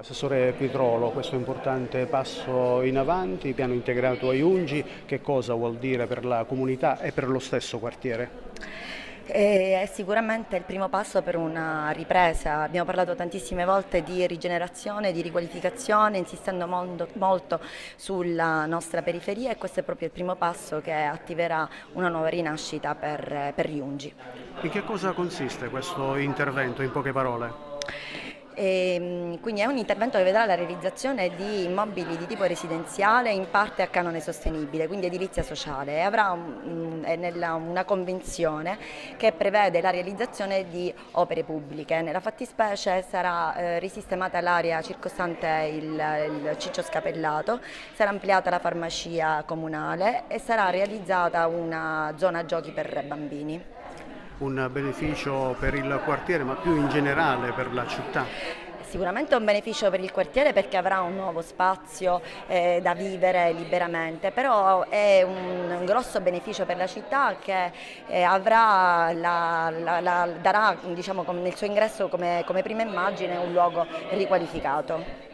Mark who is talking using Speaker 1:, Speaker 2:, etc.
Speaker 1: Assessore Pitrolo, questo importante passo in avanti, piano integrato ai Ungi, che cosa vuol dire per la comunità e per lo stesso quartiere?
Speaker 2: È sicuramente il primo passo per una ripresa, abbiamo parlato tantissime volte di rigenerazione, di riqualificazione, insistendo molto sulla nostra periferia e questo è proprio il primo passo che attiverà una nuova rinascita per, per Riungi.
Speaker 1: In che cosa consiste questo intervento in poche parole?
Speaker 2: E, ehm, quindi è un intervento che vedrà la realizzazione di immobili di tipo residenziale in parte a canone sostenibile, quindi edilizia sociale e avrà un, nella, una convenzione che prevede la realizzazione di opere pubbliche. Nella fattispecie sarà eh, risistemata l'area circostante il, il Ciccio Scapellato, sarà ampliata la farmacia comunale e sarà realizzata una zona giochi per bambini
Speaker 1: un beneficio per il quartiere ma più in generale per la città?
Speaker 2: Sicuramente è un beneficio per il quartiere perché avrà un nuovo spazio eh, da vivere liberamente, però è un, un, grosso beneficio per la città che eh, la, la, la, darà diciamo, nel suo ingresso come, come prima immagine un luogo riqualificato.